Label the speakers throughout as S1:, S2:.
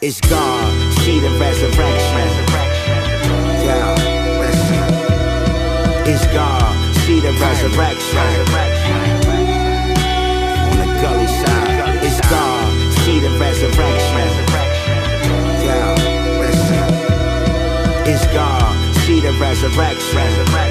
S1: It's God, see the resurrection. Yeah, listen. It's God, see the resurrection. On the gully side, it's God, see the resurrection. Yeah, listen. It's God, see the resurrection.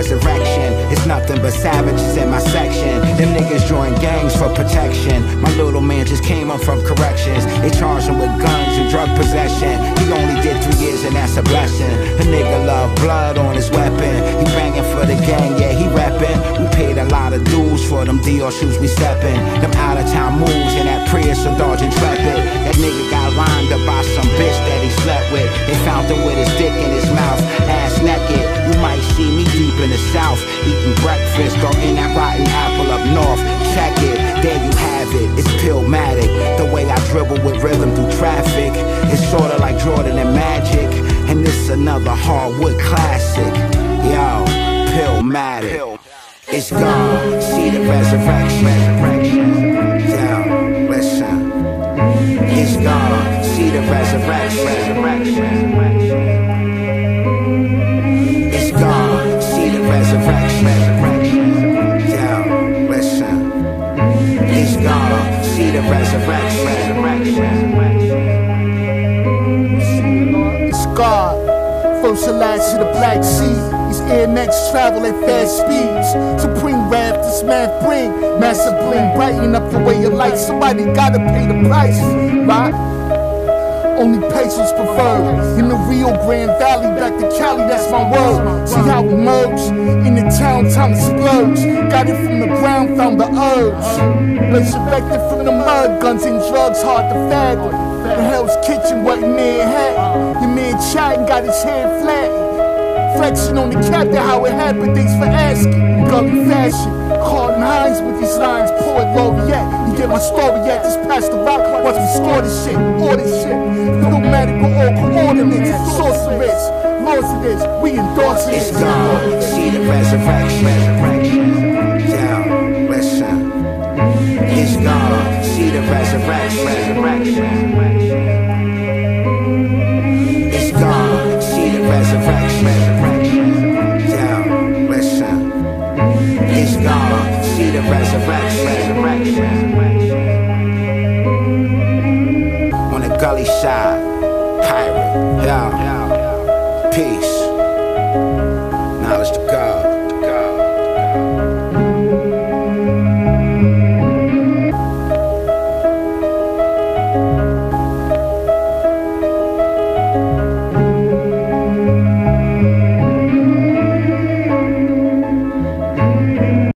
S1: Resurrection. It's nothing but savages in my section. Them niggas join gangs for protection. My little man just came up from corrections. They charged him with guns and drug possession. He only did three years and that's a blessing. A nigga love blood on his weapon. He banging for the gang, yeah, he reppin'. We paid a lot of dues for them Dior shoes we steppin'. Them out of town moves and that Prius so Dodge Intrepid. That nigga got lined up by some bitch that he slept with. They found him with his his Jordan and Magic. And this another hardwood classic. Yo, Pillmatic. It's God, see the resurrection. Yo, listen. It's God, see the resurrection. It's God, see the resurrection. Yo, listen. It's God, see the resurrection.
S2: Last to the Black Sea. These Air Max travel at fast speeds. Supreme rap, this man bring. Massive bling, brighten up the way of life. Somebody gotta pay the price, right? Only patience preferred. In the Rio Grande Valley, back to Cali, that's my word. See how we merge? In the town, time splurge. Got it from the ground, found the urge. Resurrected from the mud, guns and drugs, hard to fathom. The Hell's Kitchen, what your man had. Your man chatting, got his head flat. Flexing on the captain, how it happened, thanks for asking. Gully fashion, Carlton Hines with these lines, poet laureate. You get my story yet, just pass the rock, watch me score this shit, all this shit. Pneumatic with all coordinates, sorceress. This, we endorse it.
S1: It's God, see the resurrection. Yo, listen. It's God, see the resurrection. It's see the resurrection. On the gully side, pirate, yeah. Peace, knowledge to God.